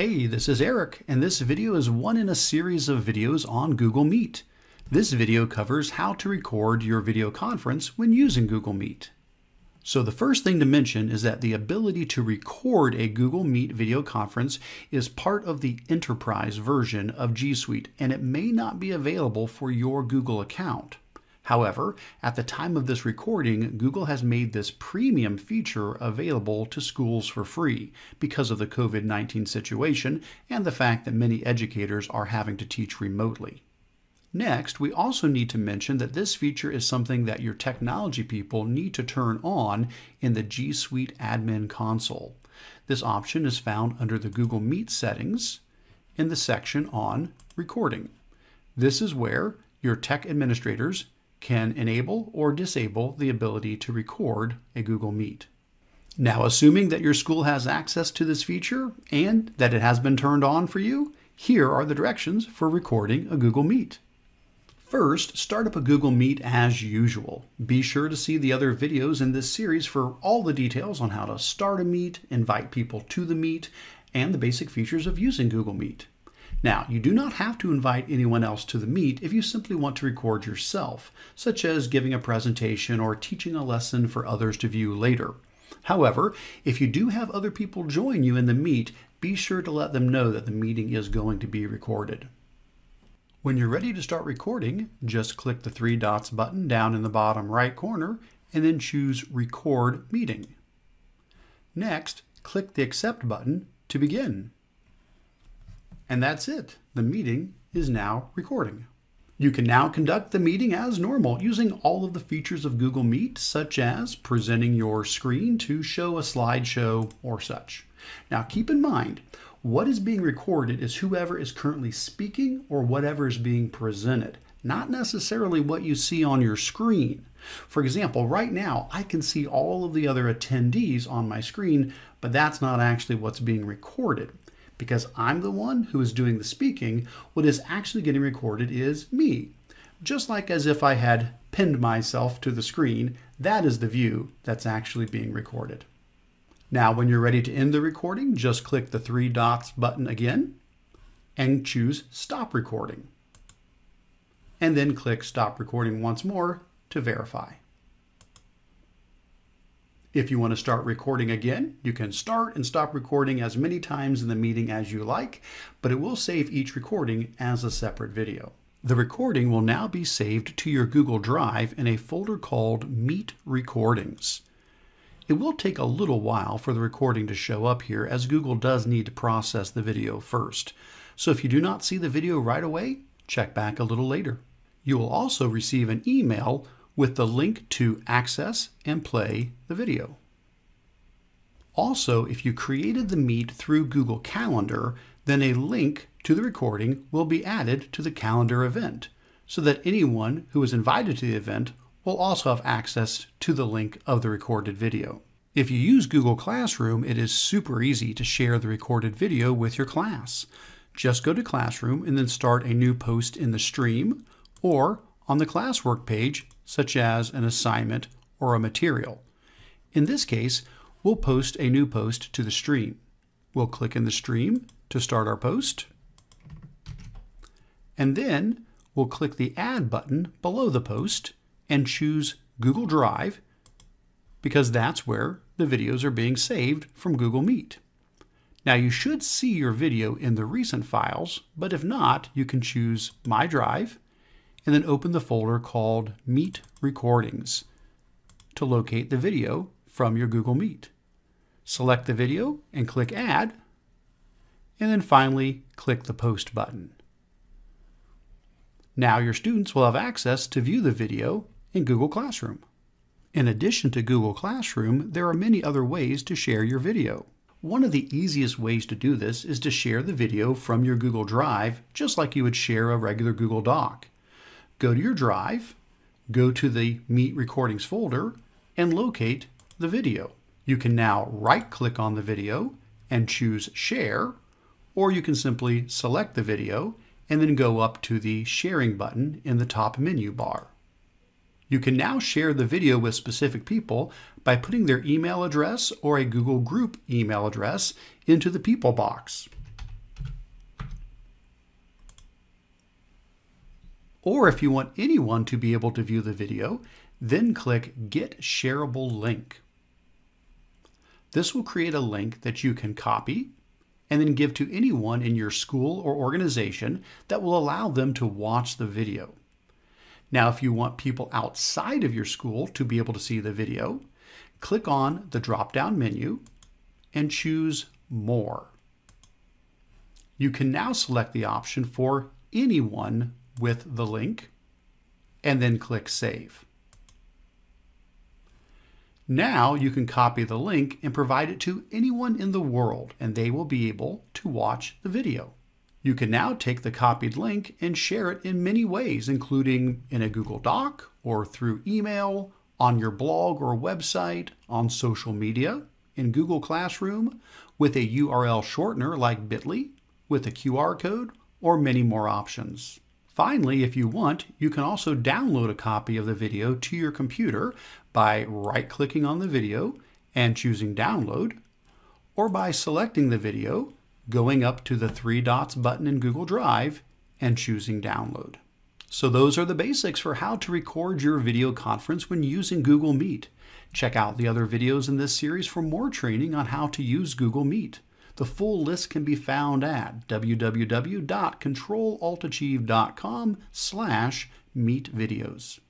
Hey, this is Eric, and this video is one in a series of videos on Google Meet. This video covers how to record your video conference when using Google Meet. So the first thing to mention is that the ability to record a Google Meet video conference is part of the enterprise version of G Suite, and it may not be available for your Google account. However, at the time of this recording, Google has made this premium feature available to schools for free because of the COVID 19 situation and the fact that many educators are having to teach remotely. Next, we also need to mention that this feature is something that your technology people need to turn on in the G Suite Admin Console. This option is found under the Google Meet settings in the section on Recording. This is where your tech administrators can enable or disable the ability to record a Google Meet. Now, assuming that your school has access to this feature and that it has been turned on for you, here are the directions for recording a Google Meet. First, start up a Google Meet as usual. Be sure to see the other videos in this series for all the details on how to start a meet, invite people to the meet, and the basic features of using Google Meet. Now, you do not have to invite anyone else to the meet if you simply want to record yourself, such as giving a presentation or teaching a lesson for others to view later. However, if you do have other people join you in the meet, be sure to let them know that the meeting is going to be recorded. When you're ready to start recording, just click the three dots button down in the bottom right corner and then choose Record Meeting. Next, click the Accept button to begin. And that's it. The meeting is now recording. You can now conduct the meeting as normal using all of the features of Google Meet, such as presenting your screen to show a slideshow or such. Now keep in mind, what is being recorded is whoever is currently speaking or whatever is being presented, not necessarily what you see on your screen. For example, right now I can see all of the other attendees on my screen, but that's not actually what's being recorded because I'm the one who is doing the speaking, what is actually getting recorded is me. Just like as if I had pinned myself to the screen, that is the view that's actually being recorded. Now, when you're ready to end the recording, just click the three dots button again and choose Stop Recording. And then click Stop Recording once more to verify. If you want to start recording again, you can start and stop recording as many times in the meeting as you like, but it will save each recording as a separate video. The recording will now be saved to your Google Drive in a folder called Meet Recordings. It will take a little while for the recording to show up here as Google does need to process the video first. So if you do not see the video right away, check back a little later. You will also receive an email with the link to access and play the video. Also, if you created the meet through Google Calendar, then a link to the recording will be added to the calendar event so that anyone who is invited to the event will also have access to the link of the recorded video. If you use Google Classroom, it is super easy to share the recorded video with your class. Just go to Classroom and then start a new post in the stream or on the classwork page, such as an assignment or a material. In this case, we'll post a new post to the stream. We'll click in the stream to start our post. And then we'll click the Add button below the post and choose Google Drive because that's where the videos are being saved from Google Meet. Now you should see your video in the recent files, but if not, you can choose My Drive and then open the folder called Meet Recordings to locate the video from your Google Meet. Select the video and click Add, and then finally click the Post button. Now your students will have access to view the video in Google Classroom. In addition to Google Classroom, there are many other ways to share your video. One of the easiest ways to do this is to share the video from your Google Drive just like you would share a regular Google Doc go to your drive, go to the Meet Recordings folder, and locate the video. You can now right click on the video and choose Share, or you can simply select the video and then go up to the Sharing button in the top menu bar. You can now share the video with specific people by putting their email address or a Google Group email address into the People box. Or if you want anyone to be able to view the video, then click Get Shareable Link. This will create a link that you can copy and then give to anyone in your school or organization that will allow them to watch the video. Now, if you want people outside of your school to be able to see the video, click on the drop-down menu and choose More. You can now select the option for anyone with the link and then click Save. Now you can copy the link and provide it to anyone in the world and they will be able to watch the video. You can now take the copied link and share it in many ways, including in a Google Doc or through email, on your blog or website, on social media, in Google Classroom, with a URL shortener like bit.ly, with a QR code, or many more options. Finally, if you want, you can also download a copy of the video to your computer by right-clicking on the video and choosing Download, or by selecting the video, going up to the three dots button in Google Drive, and choosing Download. So those are the basics for how to record your video conference when using Google Meet. Check out the other videos in this series for more training on how to use Google Meet. The full list can be found at www.controlaltachieve.com slash meetvideos.